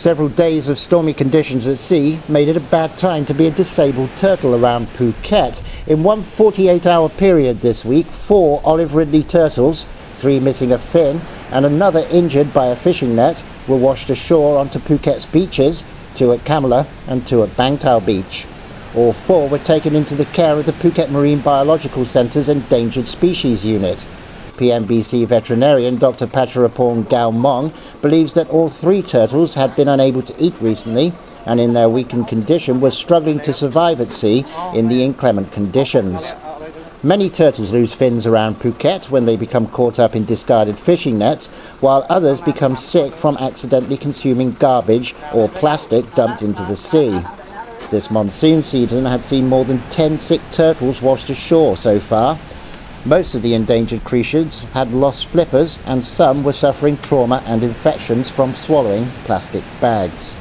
Several days of stormy conditions at sea made it a bad time to be a disabled turtle around Phuket. In one 48 hour period this week, four olive ridley turtles, three missing a fin, and another injured by a fishing net were washed ashore onto Phuket's beaches, two at Kamala and two at Bangtao Beach. All four were taken into the care of the Phuket Marine Biological Centre's Endangered Species Unit. PMBC veterinarian Dr. Patcharaporn Gaewmong believes that all three turtles had been unable to eat recently and in their weakened condition were struggling to survive at sea in the inclement conditions. Many turtles lose fins around Phuket when they become caught up in discarded fishing nets, while others become sick from accidentally consuming garbage or plastic dumped into the sea. This monsoon season had seen more than 10 sick turtles washed ashore so far, most of the endangered creatures had lost flippers and some were suffering trauma and infections from swallowing plastic bags.